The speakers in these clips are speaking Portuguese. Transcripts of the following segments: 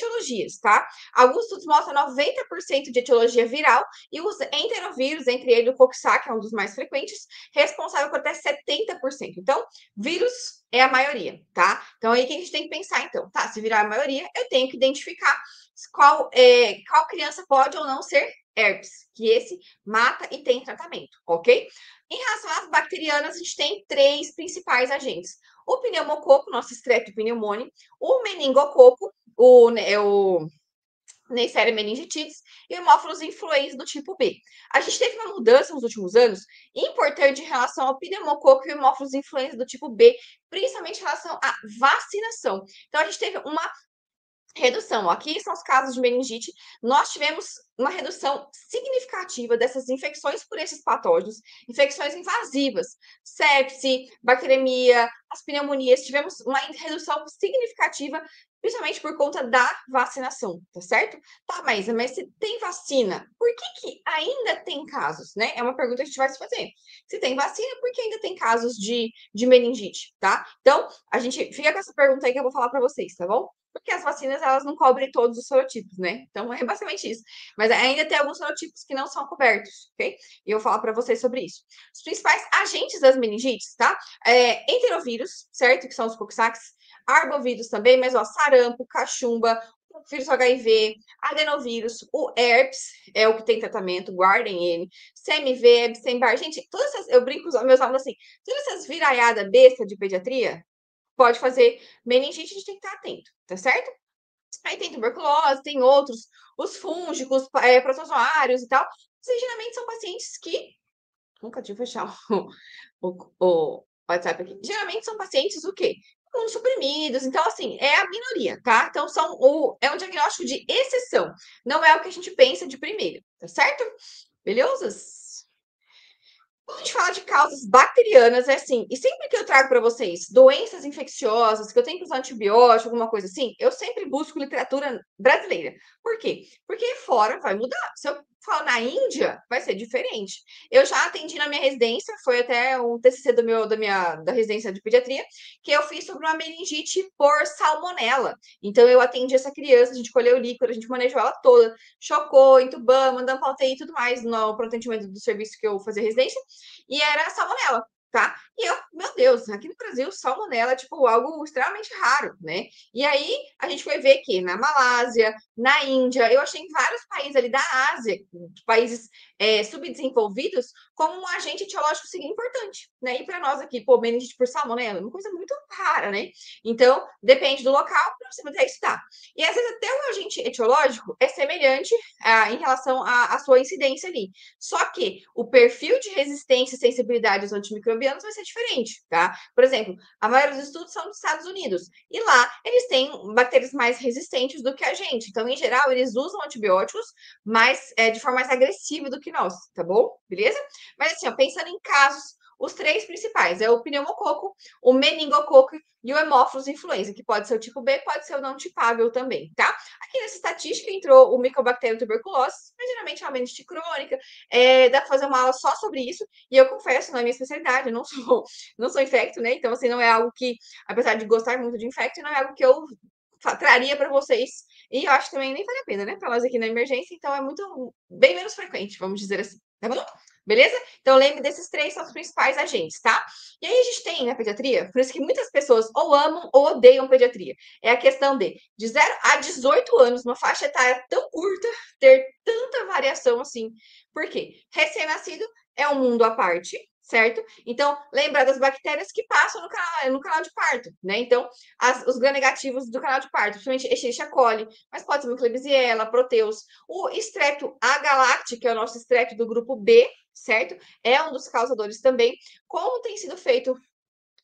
etiologias, tá? Alguns estudos mostram 90% de etiologia viral e os enterovírus, entre eles o Coxsackie, que é um dos mais frequentes, responsável por até 70%. Então, vírus é a maioria, tá? Então, aí que a gente tem que pensar, então, tá? Se virar a maioria, eu tenho que identificar qual, é, qual criança pode ou não ser herpes, que esse mata e tem tratamento, ok? Em relação às bacterianas, a gente tem três principais agentes. O pneumococo, nosso estreto pneumônio, o meningococo, o, né, o Neisseria meningitis e o Haemophilus influenza do tipo B. A gente teve uma mudança nos últimos anos importante em relação ao pneumococo e o Haemophilus influenza do tipo B, principalmente em relação à vacinação. Então, a gente teve uma redução. Aqui são os casos de meningite. Nós tivemos uma redução significativa dessas infecções por esses patógenos, infecções invasivas, sepse, bacteremia, as pneumonias. Tivemos uma redução significativa, principalmente por conta da vacinação, tá certo? Tá, mas, mas se tem vacina, por que, que ainda tem casos, né? É uma pergunta que a gente vai se fazer. Se tem vacina, por que ainda tem casos de, de meningite, tá? Então, a gente fica com essa pergunta aí que eu vou falar para vocês, tá bom? porque as vacinas elas não cobrem todos os serotipos, né? Então é basicamente isso. Mas ainda tem alguns serotipos que não são cobertos, ok? E eu vou falar para vocês sobre isso. Os principais agentes das meningites, tá? É, enterovírus, certo? Que são os coxsacks, arbovírus também, mas ó, sarampo, cachumba, vírus HIV, adenovírus, o herpes é o que tem tratamento, guardem ele, CMV, Epstein-Barr, gente, todas essas, eu brinco com os meus alunos assim, todas essas viraiadas besta de pediatria, pode fazer meningite, a gente tem que estar atento, tá certo? Aí tem tuberculose, tem outros, os fúngicos, é, protozoários e tal. Geralmente são pacientes que. Nunca tive fechar o, o, o WhatsApp aqui. Geralmente são pacientes o quê? Suprimidos, então assim, é a minoria, tá? Então são o é um diagnóstico de exceção, não é o que a gente pensa de primeira, tá certo? Beleza? Quando a gente fala de causas bacterianas, é assim, e sempre que eu trago para vocês doenças infecciosas, que eu tenho que usar antibiótico, alguma coisa assim, eu sempre busco literatura brasileira. Por quê? Porque fora vai mudar. Se eu falo na Índia, vai ser diferente. Eu já atendi na minha residência, foi até um TCC do meu, da minha da residência de pediatria, que eu fiz sobre uma meningite por salmonela. Então, eu atendi essa criança, a gente colheu o líquido, a gente manejou ela toda, chocou, entubamos, mandamos para e tudo mais no atendimento do serviço que eu fazia residência, e era salmonela tá? E eu, meu Deus, aqui no Brasil, salmonela é tipo algo extremamente raro, né? E aí a gente foi ver que na Malásia, na Índia, eu achei em vários países ali da Ásia, países é, subdesenvolvidos, como um agente etiológico sim, importante, né? E para nós aqui, pô, meningite por salmonela é uma coisa muito rara, né? Então, depende do local para você poder estudar. E às vezes até o agente etiológico é semelhante em relação à sua incidência ali. Só que o perfil de resistência e sensibilidade aos antimicrobianos vai ser diferente, tá? Por exemplo, a maioria dos estudos são dos Estados Unidos. E lá, eles têm bactérias mais resistentes do que a gente. Então, em geral, eles usam antibióticos mais, é, de forma mais agressiva do que nós, tá bom? Beleza? Mas assim, ó, pensando em casos os três principais, é o pneumococo, o meningococo e o hemófilos influenza, que pode ser o tipo B, pode ser o não tipável também, tá? Aqui nessa estatística entrou o Mycobacterium tuberculose, mas geralmente é uma meningite crônica, é, dá para fazer uma aula só sobre isso, e eu confesso, não é minha especialidade, eu não sou, não sou infecto, né? Então, assim, não é algo que, apesar de gostar muito de infecto, não é algo que eu traria para vocês, e eu acho também nem vale a pena, né? Para nós aqui na emergência, então é muito, bem menos frequente, vamos dizer assim, tá bom? Beleza? Então, lembre desses três são os principais agentes, tá? E aí a gente tem na pediatria, por isso que muitas pessoas ou amam ou odeiam pediatria. É a questão de, de 0 a 18 anos, uma faixa etária tão curta, ter tanta variação assim. Por quê? Recém-nascido é um mundo à parte, certo? Então, lembra das bactérias que passam no canal, no canal de parto, né? Então, as, os gram-negativos do canal de parto, principalmente Escherichia coli, mas pode ser Klebsiella, Proteus, o estreto agalacti, que é o nosso estreto do grupo B, certo? É um dos causadores também. Como tem sido feito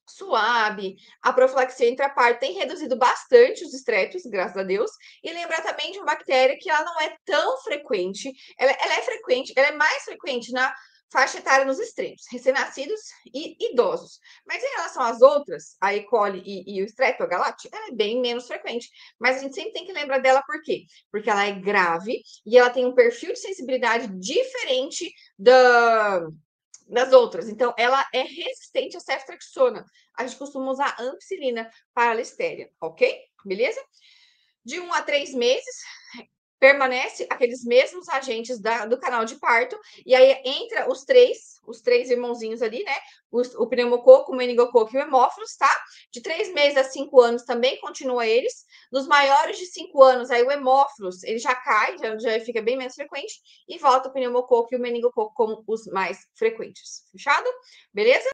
suave, a profilaxia intraparto tem reduzido bastante os estretos, graças a Deus. E lembrar também de uma bactéria que ela não é tão frequente, ela, ela é frequente, ela é mais frequente na faixa etária nos extremos, recém-nascidos e idosos. Mas em relação às outras, a E. coli e, e o Streptogalacti, ela é bem menos frequente. Mas a gente sempre tem que lembrar dela por quê? Porque ela é grave e ela tem um perfil de sensibilidade diferente da, das outras. Então, ela é resistente à ceftriaxona. A gente costuma usar ampicilina para a listéria, ok? Beleza? De um a três meses, permanece aqueles mesmos agentes da, do canal de parto, e aí entra os três, os três irmãozinhos ali, né? O, pneumococo, o meningococo e o hemófilos, tá? De três meses a cinco anos também continua eles. Nos maiores de cinco anos, aí o hemófilos, ele já cai, já, já fica bem menos frequente, e volta o pneumococo e o meningococo como os mais frequentes. Fechado? Beleza?